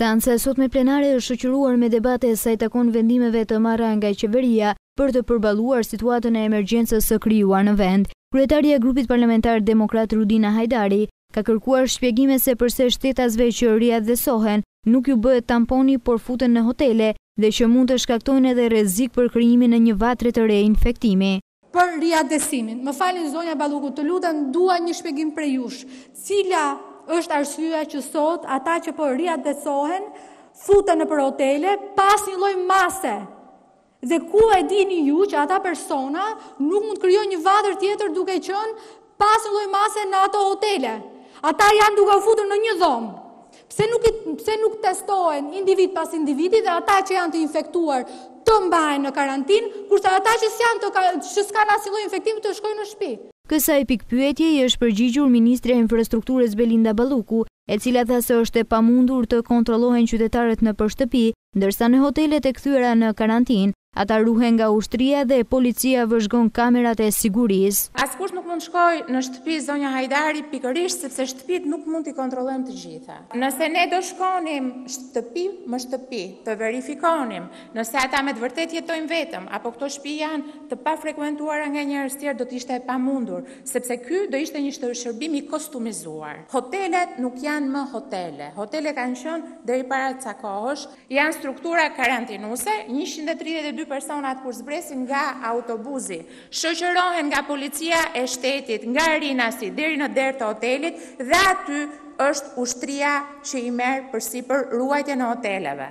Seanca e sotme plenare është shoqëruar me debate sa i takon vendimeve të marra nga Qeveria për të përballuar situatën e emergjencës së krijuar në vend. Kryetarja e Grupit Parlamentar Demokrat Rudina Hajdari ka kërkuar shpjegime se përse shtetasve që riatdhesohen nuk u bëhet tamponi por futen në hotele dhe që mund të shkaktojnë edhe rrezik për krijimin e një vatre të re infektimi. për riatdhesimin. Më falni zonja Balluku, të lutem dua një shpjegim prej jush. Cila është arsyeja që sot ata që po riatdhesohen futen nëpër hotele pa asnjë lloj mase? Dhe ku e dini ju që ata persona nuk mund të krijojnë një vatër tjetër duke qenë Pa asnjë lloj mase në ato hotele. Ata janë duke u futur në një dhomë. Pse nuk pse nuk testohen individ pas individi dhe ata që janë të infektuar të mbahen në karantinë, kurse ata që s'janë të që s'kanë asnjë lloj infektimi të shkojnë në shtëpi. Kësaj pikëpyetje i është përgjigjur ministrja e Infrastrukturës Belinda Balluku, e cila tha se është e pamundur të kontrollohen qytetarët nëpër shtëpi, ndërsa në hotelet e kthyera në karantinë, Ata ruhen nga ushtria dhe policia vëzhgon kamerat e sigurisë. Askush nuk mund të shkojë në shtëpi zonja Hajdari pikërisht sepse shtëpitë nuk mund t'i kontrollojmë të gjitha. Nëse ne do shkonim shtëpi më shtëpi të verifikonim nëse ata me të vërtetë jetojnë vetëm apo këto shtëpi janë të pafrekuentuara nga njerëz të tjerë do të ishte e pamundur sepse ky do ishte një shërbim i kostumizuar. Hotelet nuk janë më hotele. Hotele kanë qenë deri para ca kohësh. Janë struktura karantinuese, njëqind e tridhjetë e dy personat kur zbresin nga autobuzi, shoqërohen nga policia e shtetit, nga Rinasi deri në derë të hotelit dhe aty është ushtria që i merr përsipër ruajtjen e hoteleve.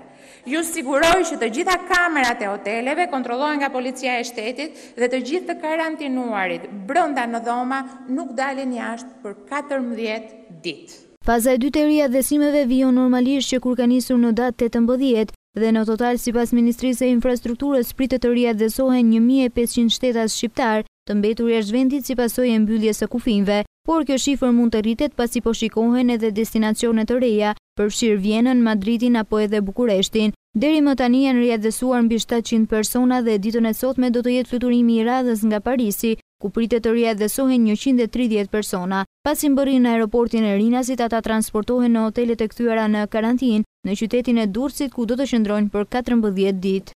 Ju siguroj që të gjitha kamerat e hoteleve kontrollohen nga policia e shtetit dhe të gjithë të karantinuarit brenda në dhoma nuk dalin jashtë për katërmbëdhjetë ditë. Faza e dytë e riatdhesimeve vijon normalisht që kur ka nisur në datë tetëmbëdhjetë dhe në total sipas Ministrisë së Infrastrukturës pritet të riatdhesohen një mijë e pesëqind shtetas shqiptarë të mbetur jashtë vendit si pasojë e mbylljes së kufinjve. Por kjo shifër mund të rritet pasi po shikohen edhe destinacione të reja, përfshirë Vjenën, Madridin apo edhe Bukureshtin. Deri më tani janë riatdhesuar mbi shtatëqind persona dhe ditën e sotme do të jetë fluturimi i radhës nga Parisi ku pritet të riatdhesohen njëqind e tridhjetë persona. Pasi mbërrijnë në aeroportin e Rinasit, ata transportohen në hotelet e kthyera në karantinë në qytetin e Durrësit ku do të qëndrojnë për katërmbëdhjetë ditë.